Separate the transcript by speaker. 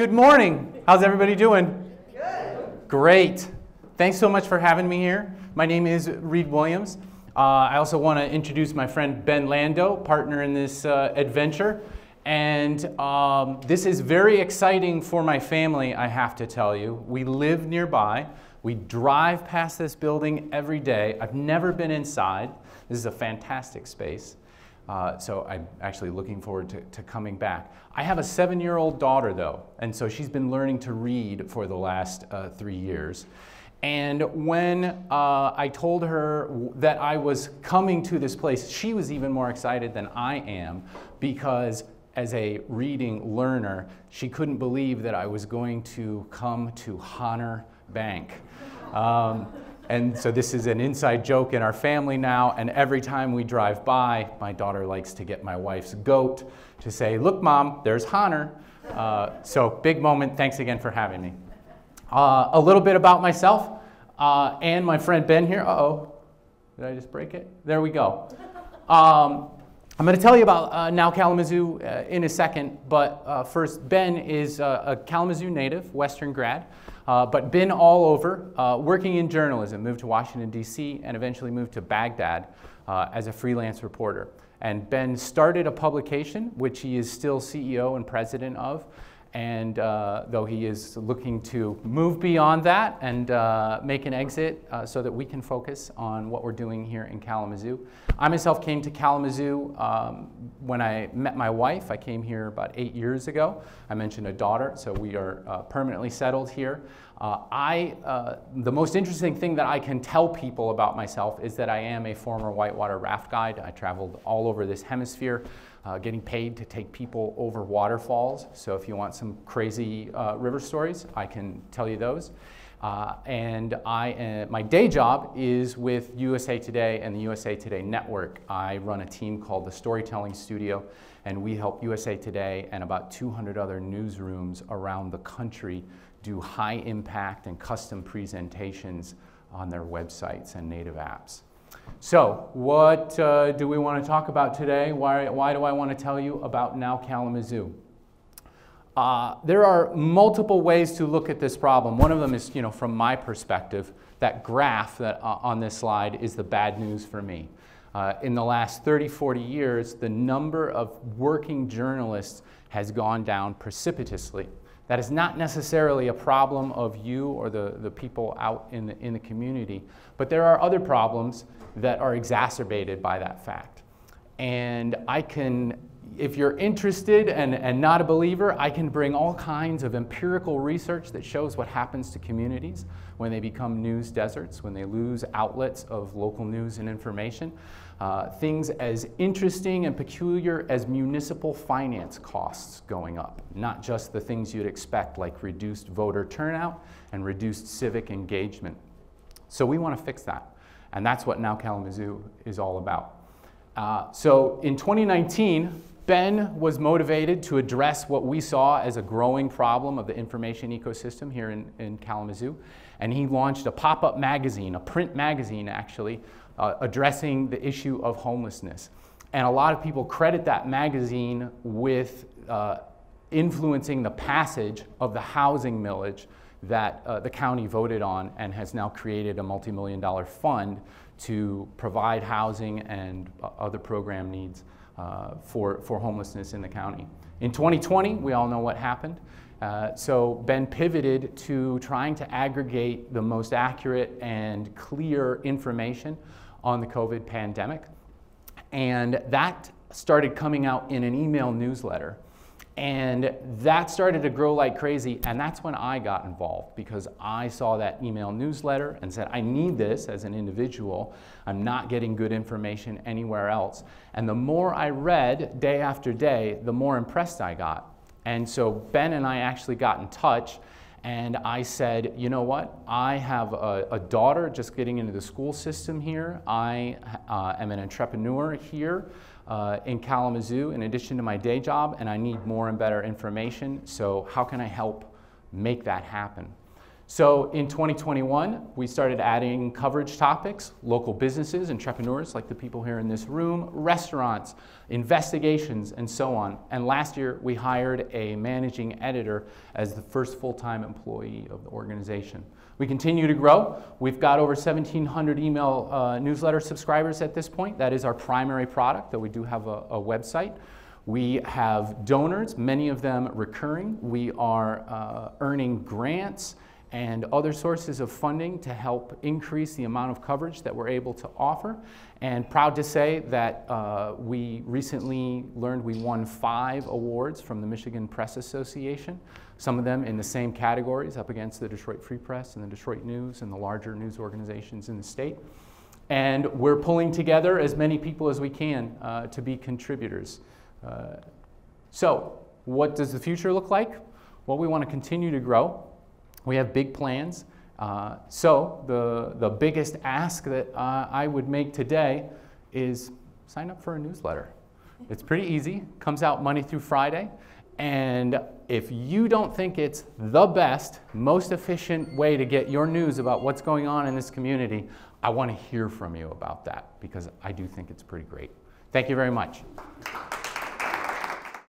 Speaker 1: Good morning. How's everybody doing? Good. Great. Thanks so much for having me here. My name is Reid Williams. Uh, I also want to introduce my friend Ben Lando, partner in this uh, adventure. And um, this is very exciting for my family, I have to tell you. We live nearby. We drive past this building every day. I've never been inside. This is a fantastic space. Uh, so I'm actually looking forward to, to coming back. I have a seven year old daughter, though, and so she's been learning to read for the last uh, three years. And when uh, I told her that I was coming to this place, she was even more excited than I am because, as a reading learner, she couldn't believe that I was going to come to Honor Bank. Um, and so this is an inside joke in our family now. And every time we drive by, my daughter likes to get my wife's goat to say, Look, mom, there's Honor. Uh, so big moment. Thanks again for having me. Uh, a little bit about myself uh, and my friend Ben here. Uh oh. Did I just break it? There we go. Um, I'm going to tell you about uh, Now Kalamazoo uh, in a second, but uh, first, Ben is uh, a Kalamazoo native, Western grad uh, but been all over, uh, working in journalism, moved to Washington, D.C., and eventually moved to Baghdad as a freelance reporter. And Ben started a publication, which he is still CEO and president of, and uh, though he is looking to move beyond that and uh, make an exit uh, so that we can focus on what we're doing here in Kalamazoo. I myself came to Kalamazoo um, when I met my wife. I came here about eight years ago. I mentioned a daughter, so we are uh, permanently settled here. Uh, I, uh, the most interesting thing that I can tell people about myself is that I am a former whitewater raft guide. I traveled all over this hemisphere uh, getting paid to take people over waterfalls. So if you want some crazy uh, river stories, I can tell you those. Uh, and I, uh, my day job is with USA Today and the USA Today Network. I run a team called the Storytelling Studio, and we help USA Today and about 200 other newsrooms around the country do high impact and custom presentations on their websites and native apps. So, what uh, do we want to talk about today? Why, why do I want to tell you about Now Kalamazoo? Uh, there are multiple ways to look at this problem. One of them is, you know, from my perspective, that graph that, uh, on this slide is the bad news for me. Uh, in the last 30, 40 years, the number of working journalists has gone down precipitously. That is not necessarily a problem of you or the, the people out in the, in the community, but there are other problems that are exacerbated by that fact. And I can, if you're interested and, and not a believer, I can bring all kinds of empirical research that shows what happens to communities when they become news deserts, when they lose outlets of local news and information. Uh, things as interesting and peculiar as municipal finance costs going up, not just the things you'd expect like reduced voter turnout and reduced civic engagement. So we want to fix that. And that's what Now Kalamazoo is all about. Uh, so in 2019, Ben was motivated to address what we saw as a growing problem of the information ecosystem here in, in Kalamazoo. And he launched a pop up magazine, a print magazine actually, uh, addressing the issue of homelessness. And a lot of people credit that magazine with uh, influencing the passage of the housing millage that uh, the county voted on and has now created a multi-million dollar fund to provide housing and uh, other program needs uh, for, for homelessness in the county. In 2020, we all know what happened. Uh, so Ben pivoted to trying to aggregate the most accurate and clear information on the COVID pandemic. And that started coming out in an email newsletter and that started to grow like crazy. And that's when I got involved because I saw that email newsletter and said, I need this as an individual. I'm not getting good information anywhere else. And the more I read day after day, the more impressed I got. And so Ben and I actually got in touch. And I said, you know what? I have a, a daughter just getting into the school system here. I uh, am an entrepreneur here uh, in Kalamazoo in addition to my day job, and I need more and better information. So, how can I help make that happen? So in 2021, we started adding coverage topics, local businesses, entrepreneurs like the people here in this room, restaurants, investigations, and so on. And last year, we hired a managing editor as the first full-time employee of the organization. We continue to grow. We've got over 1,700 email uh, newsletter subscribers at this point. That is our primary product, though we do have a, a website. We have donors, many of them recurring. We are uh, earning grants and other sources of funding to help increase the amount of coverage that we're able to offer. And proud to say that uh, we recently learned we won five awards from the Michigan Press Association, some of them in the same categories up against the Detroit Free Press and the Detroit News and the larger news organizations in the state. And we're pulling together as many people as we can uh, to be contributors. Uh, so, what does the future look like? Well, we want to continue to grow. We have big plans. Uh, so the, the biggest ask that uh, I would make today is sign up for a newsletter. It's pretty easy, comes out Monday through Friday. And if you don't think it's the best, most efficient way to get your news about what's going on in this community, I want to hear from you about that because I do think it's pretty great. Thank you very much.